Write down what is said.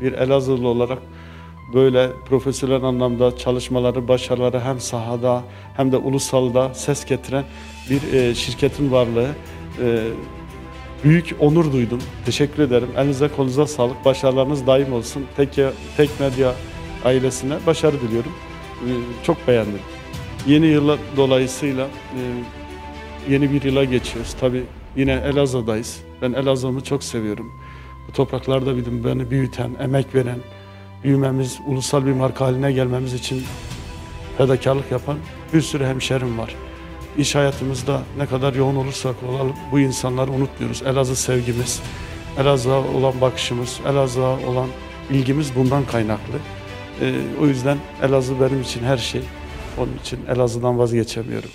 Bir Elazığlı olarak böyle profesyonel anlamda çalışmaları, başarıları hem sahada hem de ulusalda ses getiren bir e, şirketin varlığı e, büyük onur duydum. Teşekkür ederim. Elinize kolunuza sağlık. Başarılarınız daim olsun. Tek, tek medya ailesine başarı diliyorum. E, çok beğendim. Yeni yıla dolayısıyla yeni bir yıla geçiyoruz. Tabii yine Elazığ'dayız. Ben Elazığ'ımı çok seviyorum. Bu topraklarda bizim beni büyüten, emek veren, büyümemiz, ulusal bir marka haline gelmemiz için fedakarlık yapan bir sürü hemşerim var. İş hayatımızda ne kadar yoğun olursak olalım bu insanları unutmuyoruz. Elazığ sevgimiz, Elazığ'a olan bakışımız, Elazığ'a olan ilgimiz bundan kaynaklı. Ee, o yüzden Elazığ benim için her şey. Onun için Elazığ'dan vazgeçemiyorum.